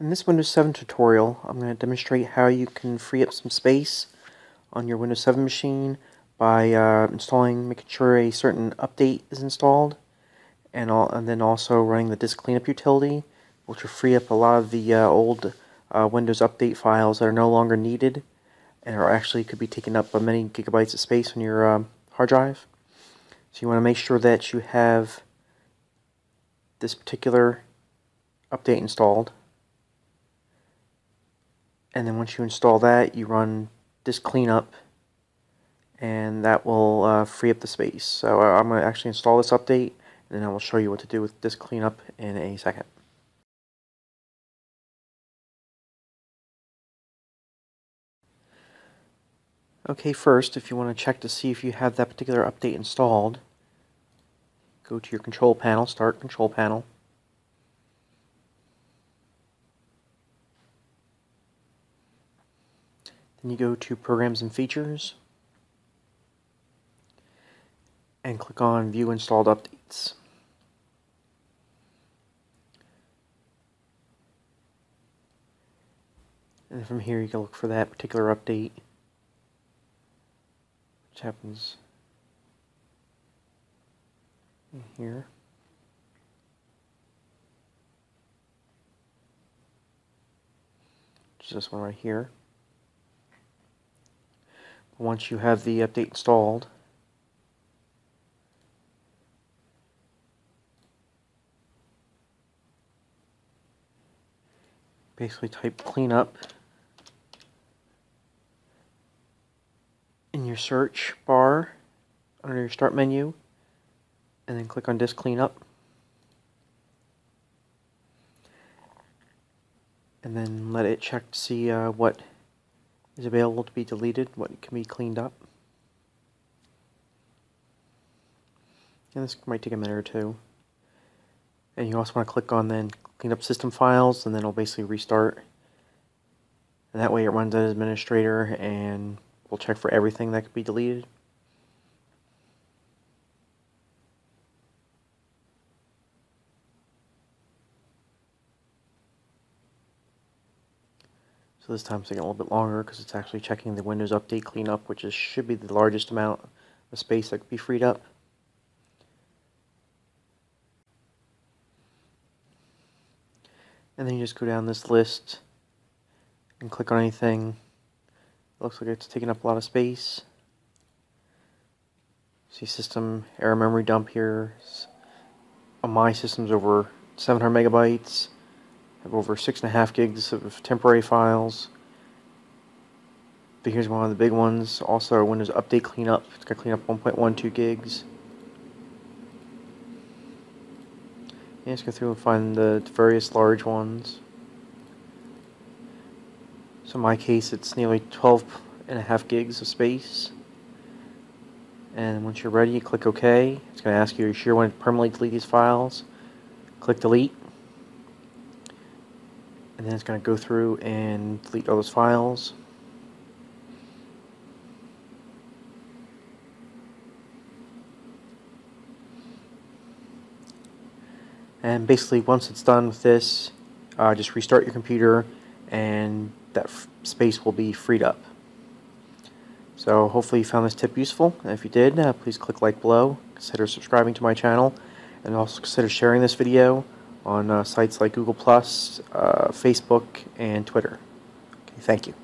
In this Windows 7 tutorial, I'm going to demonstrate how you can free up some space on your Windows 7 machine by uh, installing, making sure a certain update is installed, and, all, and then also running the disk cleanup utility, which will free up a lot of the uh, old uh, Windows update files that are no longer needed, and are actually could be taking up many gigabytes of space on your um, hard drive. So you want to make sure that you have this particular update installed and then once you install that you run disk cleanup and that will uh, free up the space. So uh, I'm going to actually install this update and then I will show you what to do with disk cleanup in a second. Okay first if you want to check to see if you have that particular update installed go to your control panel start control panel Then you go to Programs and Features and click on View Installed Updates. And from here you can look for that particular update which happens in here. Is this one right here. Once you have the update installed, basically type cleanup in your search bar under your start menu and then click on disk cleanup. And then let it check to see uh, what is available to be deleted, what can be cleaned up. And this might take a minute or two. And you also want to click on then clean up system files and then it'll basically restart. And that way it runs as administrator and we'll check for everything that could be deleted. So this time's taking a little bit longer because it's actually checking the Windows Update cleanup, which is, should be the largest amount of space that could be freed up. And then you just go down this list and click on anything. It looks like it's taking up a lot of space. See system error memory dump here. My system's over 700 megabytes have over six and a half gigs of temporary files. But here's one of the big ones. Also, Windows Update Cleanup. It's going to clean up 1.12 gigs. Yeah, let's go through and find the various large ones. So in my case, it's nearly 12 and a half gigs of space. And once you're ready, you click OK. It's going to ask you, are you sure you want to permanently delete these files? Click Delete and then it's going to go through and delete all those files. And basically once it's done with this, uh, just restart your computer and that space will be freed up. So hopefully you found this tip useful. And if you did, uh, please click like below, consider subscribing to my channel, and also consider sharing this video on uh, sites like Google+, uh, Facebook, and Twitter. Okay, thank you.